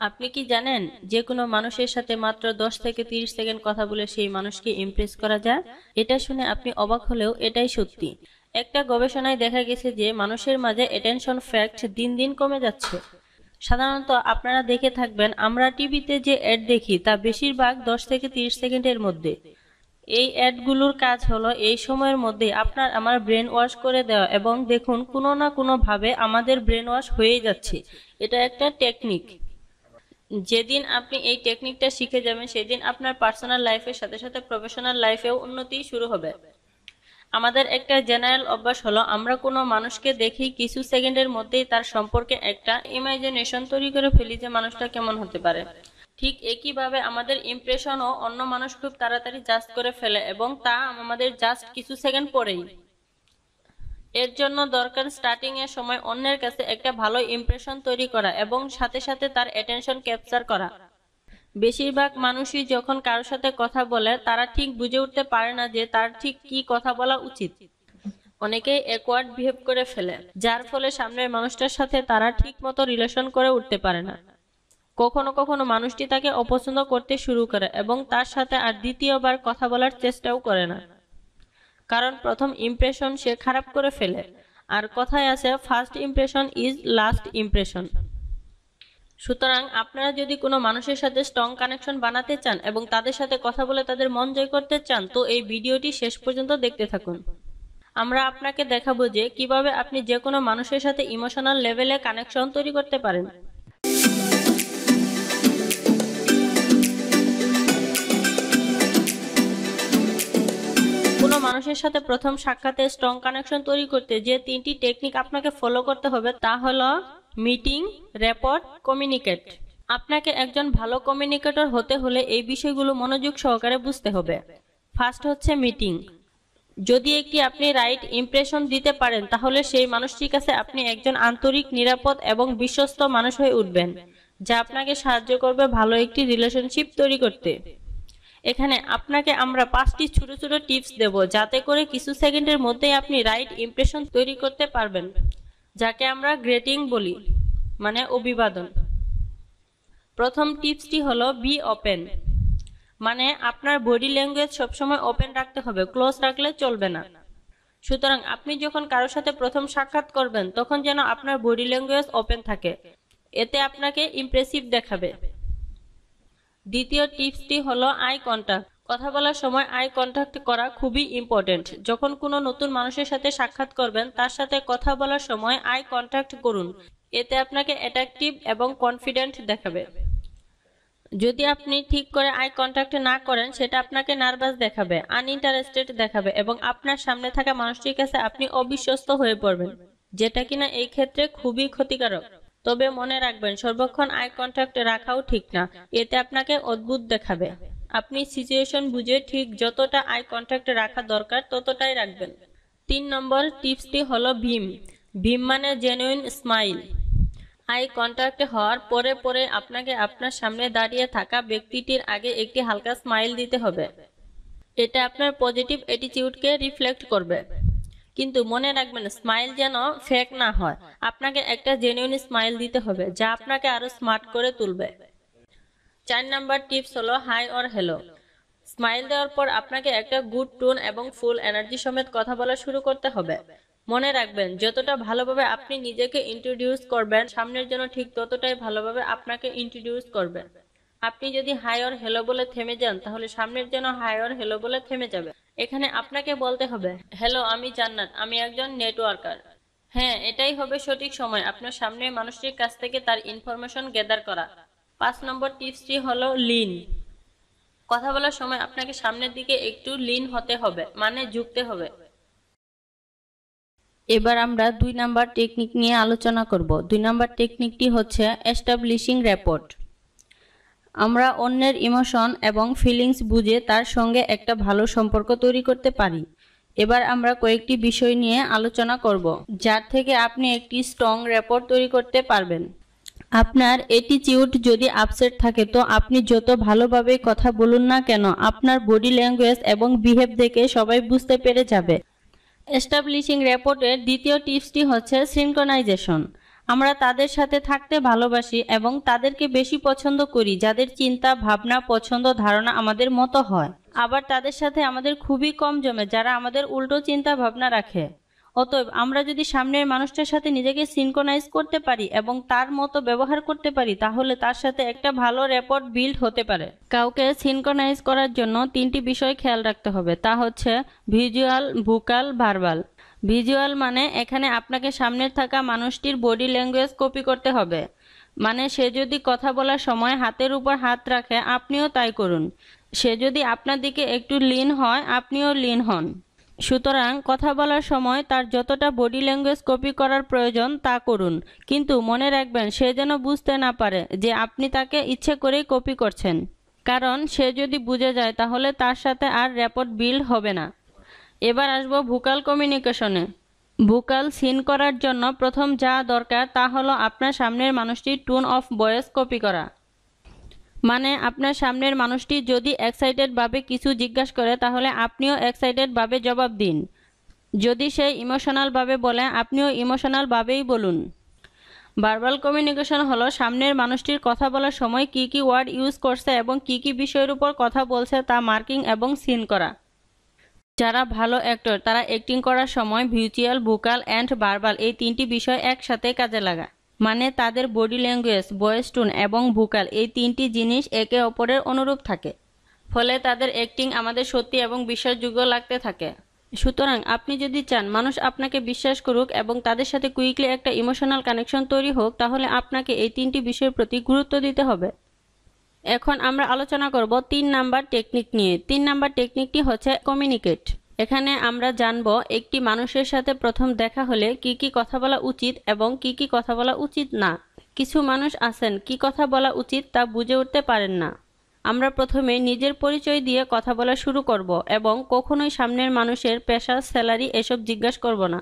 আপনি কি জানেন যে কোনো মানুষের সাথে মাত্র দশ থেকে তিরিশ সেকেন্ড কথা বলে সেই মানুষকে ইমপ্রেস করা যায়? এটা শুনে আপনি অবাক হলেও এটাই সত্যি। একটা গবেষণায় দেখা গেছে যে মানুষের মাঝে অ্যাটেনশন ফ্যাক্ট দিন দিন কমে যাচ্ছে। সাধারণত আপনারা দেখে থাকবেন, আমরা টিভিতে যে অ্যাড দেখি, তা বেশিরভাগ দশ থেকে তিরিশ সেকেন্ডের মধ্যে। এই অ্যাডগুলোর কাজ হলো এই সময়ের মধ্যে আপনার আমার ব্রেন ওয়াশ করে দেওয়া এবং দেখুন কোনো না কোনোভাবে আমাদের ব্রেন ওয়াশ হয়েই যাচ্ছে। এটা একটা টেকনিক যেদিন আপনি এই টেকনিকটা শিখে যাবেন, সেদিন আপনার পার্সোনাল লাইফের সাথে সাথে প্রফেশনাল লাইফেও উন্নতি শুরু হবে। আমাদের একটা জেনারেল অভ্যাস হলো, আমরা কোনো মানুষকে দেখি কিছু সেকেন্ডের মধ্যেই তার সম্পর্কে একটা ইমাজিনেশন তৈরি করে ফেলি যে মানুষটা কেমন হতে পারে। ঠিক একইভাবে আমাদের ইমপ্রেশনও অন্য মানুষ খুব তাড়াতাড়ি জাস্ট করে ফেলে এবং তা আমাদের জাস্ট কিছু সেকেন্ড পরেই এর জন্য দরকার স্টার্টিং এর সময় অন্যের কাছে একটা ভালো ইমপ্রেশন তৈরি করা এবং সাথে সাথে তার অ্যাটেনশন ক্যাপচার করা। বেশিরভাগ মানুষই যখন কারোর সাথে কথা বলে, তারা ঠিক বুঝে উঠতে পারে না যে তার ঠিক কি কথা বলা উচিত। অনেকেই একওয়ার্ড বিহেভ করে ফেলে, যার ফলে সামনের মানুষটার সাথে তারা ঠিক মতো রিলেশন করে উঠতে পারে না। কখনো কখনো মানুষটি তাকে অপছন্দ করতে শুরু করে এবং তার সাথে আর দ্বিতীয়বার কথা বলার চেষ্টাও করে না। কারণ প্রথম ইমপ্রেশন সে খারাপ করে ফেলে। আর কথায় আছে first impression is last impression সুতরাং আপনারা যদি কোনো মানুষের সাথে স্ট্রং কানেকশন বানাতে চান এবং তাদের সাথে কথা বলে তাদের মন জয় করতে চান, তো এই ভিডিওটি শেষ পর্যন্ত দেখতে থাকুন। আমরা আপনাকে দেখাবো যে কীভাবে আপনি যে কোনো মানুষের সাথে ইমোশনাল লেভেলে কানেকশন তৈরি করতে পারেন। মানুষের সাথে প্রথম সাক্ষাতে স্ট্রং কানেকশন তৈরি করতে যে তিনটি টেকনিক আপনাকে ফলো করতে হবে তা হলো মিটিং রেপোর্ট কমিউনিকেট আপনাকে একজন ভালো কমিউনিকেটর হতে হলে এই বিষয়গুলো মনোযোগ সহকারে বুঝতে হবে। ফার্স্ট হচ্ছে মিটিং যদি একটি আপনি রাইট ইমপ্রেশন দিতে পারেন, তাহলে সেই মানুষটির কাছে আপনি একজন আন্তরিক, নিরাপদ এবং বিশ্বস্ত মানুষ হয়ে উঠবেন, যা আপনাকে সাহায্য করবে ভালো একটি রিলেশনশিপ তৈরি করতে। এখানে আপনাকে আমরা পাঁচটি ছোট ছোট টিপস দেব, যাতে করে কিছু সেকেন্ডের মধ্যেই আপনি রাইট ইমপ্রেশন তৈরি করতে পারবেন। যাকে আমরা গ্রেটিং বলি মানে অভিবাদন। প্রথম টিপসটি হলো বি ওপেন মানে আপনার বডি ল্যাঙ্গুয়েজ সবসময় ওপেন রাখতে হবে ক্লোজ রাখলে চলবে না। সুতরাং আপনি যখন কারোর সাথে প্রথম সাক্ষাৎ করবেন, তখন যেন আপনার বডি ল্যাঙ্গুয়েজ ওপেন থাকে। এতে আপনাকে ইমপ্রেসিভ দেখাবে। দ্বিতীয় টিপসটি হলো আই কন্টাক্ট। কথা বলার সময় আই কন্টাক্ট করা খুবই ইম্পর্টেন্ট। যখন কোনো নতুন মানুষের সাথে সাক্ষাৎ করবেন, তার সাথে কথা বলার সময় আই কন্টাক্ট করুন। এতে আপনাকে অ্যাট্রাকটিভ এবং কনফিডেন্ট দেখাবে। যদি আপনি ঠিক করে আই কন্টাক্ট না করেন, সেটা আপনাকে নার্ভাস দেখাবে, আনইন্টারেস্টেড দেখাবে এবং আপনার সামনে থাকা মানুষটির কাছে আপনি অবিশ্বস্ত হয়ে পড়বেন, যেটা কিনা এই ক্ষেত্রে খুবই ক্ষতিকারক। তবে মনে রাখবেন, সর্বক্ষণ আই কন্ট্যাক্ট রাখাও ঠিক না। এতে আপনাকে অদ্ভুত দেখাবে। আপনি সিচুয়েশন বুঝে ঠিক যতটা আই কন্ট্যাক্ট রাখা দরকার ততটাই রাখবেন। তিন নম্বর টিপসটি হলো ভীম। ভীম মানে জেনুইন স্মাইল আই কন্ট্যাক্ট হওয়ার পরে পরে আপনাকে আপনার সামনে দাঁড়িয়ে থাকা ব্যক্তিটির আগে একটি হালকা স্মাইল দিতে হবে। এটা আপনার পজিটিভ অ্যাটিটিউডকে রিফ্লেক্ট করবে। কিন্তু মনে রাখবেন স্মাইল যেন ফেক না হয়। আপনাকে একটা জেনুইন স্মাইল দিতে হবে, যা আপনাকে আরও স্মার্ট করে তুলবে। চার নাম্বার টিপস হলো হাই অর হ্যালো স্মাইল দেওয়ার পর আপনাকে একটা গুড টোন এবং ফুল এনার্জি সমেত কথা বলা শুরু করতে হবে। মনে রাখবেন, যতটা ভালোভাবে আপনি নিজেকে ইন্ট্রোডিউস করবেন, সামনের জন্য ঠিক ততটাই ভালোভাবে আপনাকে ইন্ট্রোডিউস করবেন আপনি যদি হাই অর হ্যালো বলে থেমে যান, তাহলে সামনের জন্য হাই অর হ্যালো বলে থেমে যাবে। এখানে আপনাকে বলতে হবে, হ্যালো, আমি জান্নাত, আমি একজন নেটওয়ার্কার। হ্যাঁ এটাই হবে সঠিক সময়। আপনার সামনে মানুষটির কাছ থেকে তার ইনফরমেশন গ্যাদার করা। পাঁচ নম্বর টিপসটি হলো লিন। কথা বলার সময় আপনাকে সামনের দিকে একটু লিন হতে হবে মানে ঝুঁকতে হবে। এবার আমরা দুই নাম্বার টেকনিক নিয়ে আলোচনা করব। দুই নাম্বার টেকনিকটি হচ্ছে এস্টাবলিশিং রেপোর্ট। আমরা অন্যের ইমোশন এবং ফিলিংস বুঝে তার সঙ্গে একটা ভালো সম্পর্ক তৈরি করতে পারি। এবার আমরা কয়েকটি বিষয় নিয়ে আলোচনা করব, যার থেকে আপনি একটি স্ট্রং রেপোর্ট তৈরি করতে পারবেন। আপনার এটিচিউড যদি আপসেট থাকে, তো আপনি যত ভালোভাবে কথা বলুন না কেন, আপনার বডি ল্যাঙ্গুয়েজ এবং বিহেভ দেখে সবাই বুঝতে পেরে যাবে। এস্টাবলিশিং রেপোর্টের দ্বিতীয় টিপসটি হচ্ছে সিনক্রোনাইজেশন আমরা তাদের সাথে থাকতে ভালোবাসি এবং তাদেরকে বেশি পছন্দ করি, যাদের চিন্তা, ভাবনা, পছন্দ, ধারণা আমাদের মতো হয়। আবার তাদের সাথে আমাদের খুবই কম জমে, যারা আমাদের উল্টো চিন্তা ভাবনা রাখে। অতএব আমরা যদি সামনের মানুষটার সাথে নিজেকে সিনক্রোনাইজ করতে পারি এবং তার মতো ব্যবহার করতে পারি, তাহলে তার সাথে একটা ভালো রেপোর্ট বিল্ড হতে পারে। কাউকে সিনক্রোনাইজ করার জন্য তিনটি বিষয় খেয়াল রাখতে হবে। তা হচ্ছে ভিজুয়াল ভোকাল ভার্বাল ভিজুয়াল মানে এখানে আপনাকে সামনে থাকা মানুষটির বডি ল্যাঙ্গুয়েজ কপি করতে হবে। মানে সে যদি কথা বলার সময় হাতের উপর হাত রাখে, আপনিও তাই করুন। সে যদি আপনার দিকে একটু লিন হয়, আপনিও লিন হন। সুতরাং কথা বলার সময় তার যতটা বডি ল্যাঙ্গুয়েজ কপি করার প্রয়োজন, তা করুন। কিন্তু মনে রাখবেন, সে যেন বুঝতে না পারে যে আপনি তাকে ইচ্ছে করেই কপি করছেন। কারণ সে যদি বুঝে যায়, তাহলে তার সাথে আর র্যাপোর্ট বিল্ড হবে না। এবার আসব ভোকাল কমিউনিকেশনে। ভোকাল সিন করার জন্য প্রথম যা দরকার তা হলো আপনার সামনের মানুষটির টোন অফ ভয়েস কপি করা। মানে আপনার সামনের মানুষটি যদি এক্সাইটেডভাবে কিছু জিজ্ঞাসা করে তাহলে আপনিও এক্সাইটেড ভাবে জবাব দিন। যদি সে ইমোশনালভাবে বলে, আপনিও ইমোশনালভাবেই বলুন। ভার্বাল কমিউনিকেশন হলো সামনের মানুষটির কথা বলার সময় কি কি ওয়ার্ড ইউজ করছে এবং কি কি বিষয়ের উপর কথা বলছে তা মার্কিং এবং সিন করা। যারা ভালো অ্যাক্টর তারা অ্যাক্টিং করার সময় ভিজুয়াল ভোকাল অ্যান্ড ভার্বাল এই তিনটি বিষয় একসাথে কাজে লাগায়। মানে তাদের বডি ল্যাঙ্গুয়েজ ভয়েস টোন এবং ভোকাল এই তিনটি জিনিস একে অপরের অনুরূপ থাকে। ফলে তাদের অ্যাক্টিং আমাদের সত্যি এবং বিশ্বাসযোগ্য লাগতে থাকে। সুতরাং আপনি যদি চান মানুষ আপনাকে বিশ্বাস করুক এবং তাদের সাথে কুইকলি একটা ইমোশনাল কানেকশন তৈরি হোক, তাহলে আপনাকে এই তিনটি বিষয়ের প্রতি গুরুত্ব দিতে হবে। এখন আমরা আলোচনা করব তিন নাম্বার টেকনিক নিয়ে। তিন নাম্বার টেকনিকটি হচ্ছে কমিউনিকেট এখানে আমরা জানব একটি মানুষের সাথে প্রথম দেখা হলে কি কি কথা বলা উচিত এবং কি কি কথা বলা উচিত না। কিছু মানুষ আছেন, কি কথা বলা উচিত তা বুঝে উঠতে পারেন না। আমরা প্রথমে নিজের পরিচয় দিয়ে কথা বলা শুরু করব এবং কখনোই সামনের মানুষের পেশা, স্যালারি এসব জিজ্ঞাসা করব না।